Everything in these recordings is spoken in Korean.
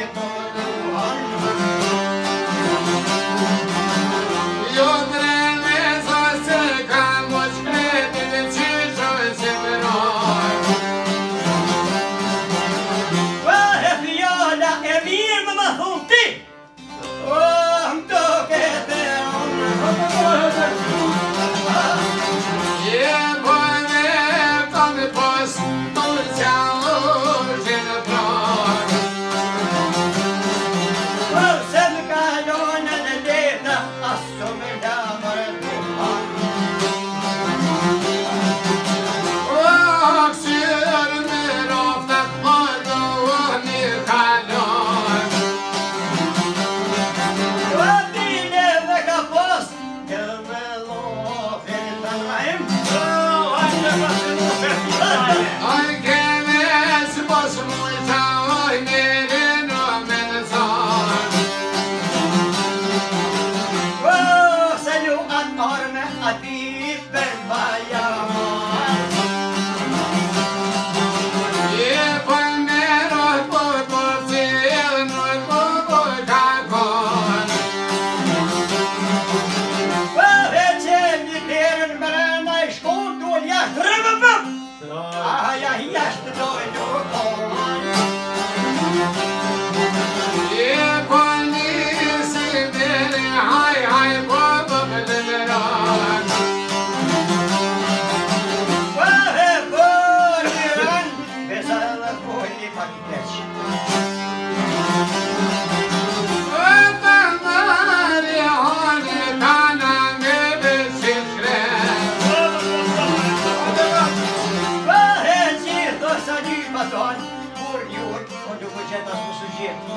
it for the Yes,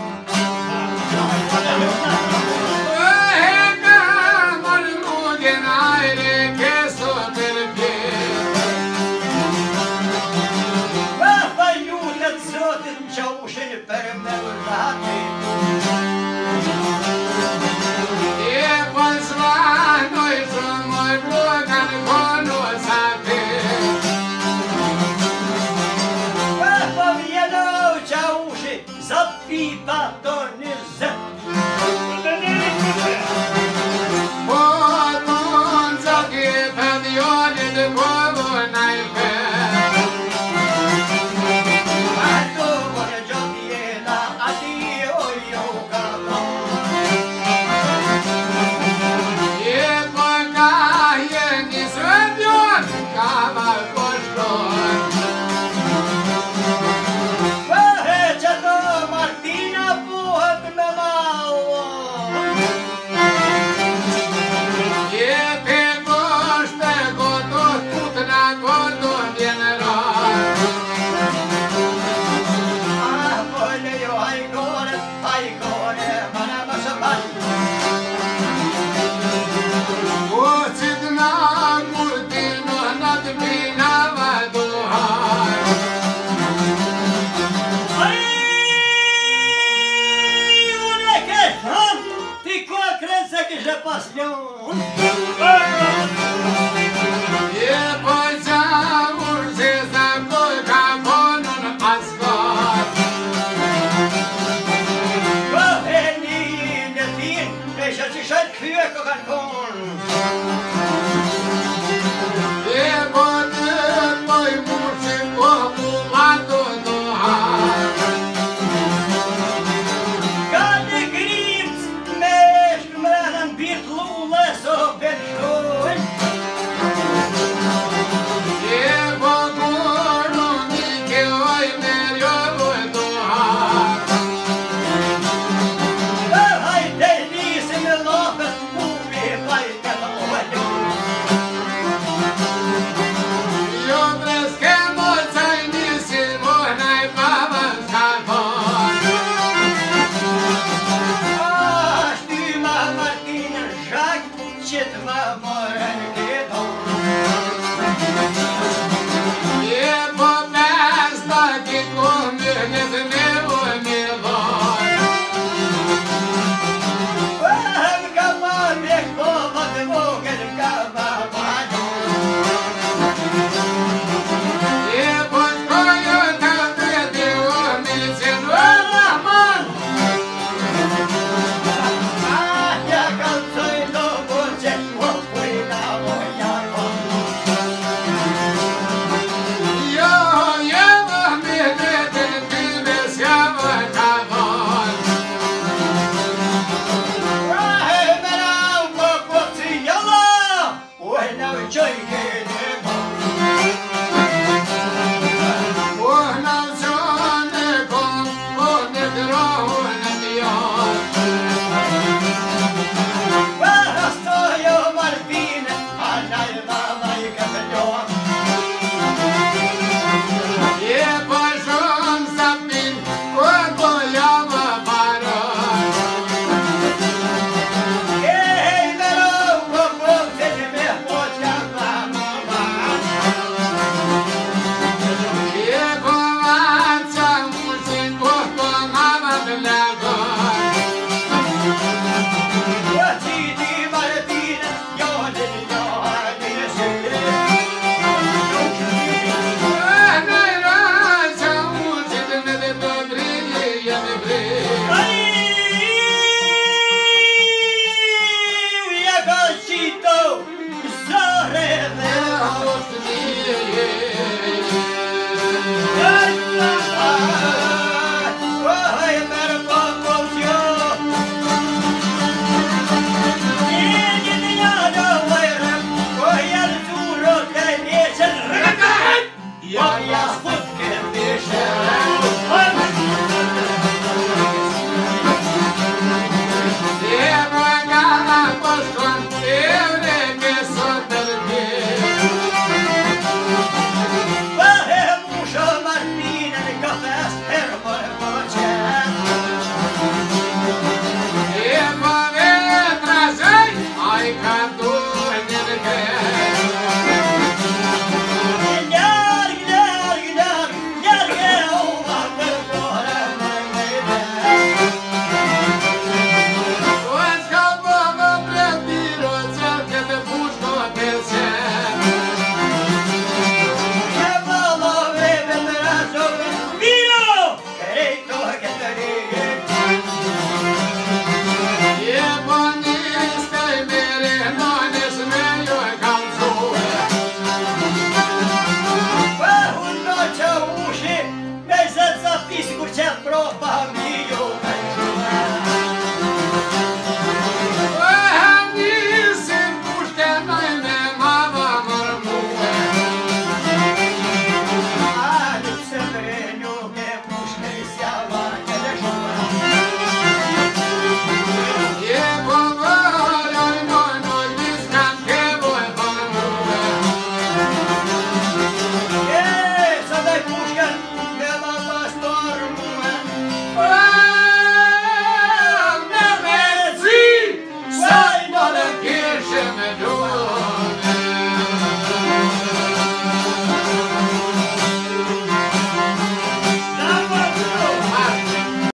c'è proprio